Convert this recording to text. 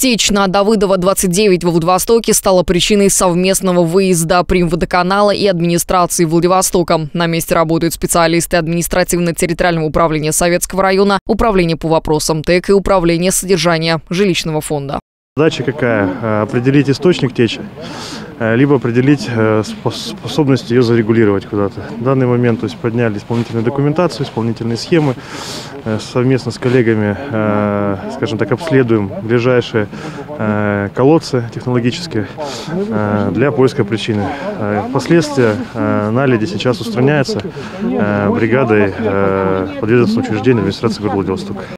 Течь на Давыдова 29 во Владивостоке стала причиной совместного выезда Примводоканала и администрации Владивостока. На месте работают специалисты административно-территориального управления Советского района, управления по вопросам ТЭК и управления содержания жилищного фонда. Задача какая? Э, определить источник течи, либо определить э, способность ее зарегулировать куда-то. В данный момент то есть, подняли исполнительную документацию, исполнительные схемы. Совместно с коллегами, скажем так, обследуем ближайшие колодцы технологические для поиска причины. Впоследствии наледи сейчас устраняется бригадой подведомственного учреждения администрации города Владивостока.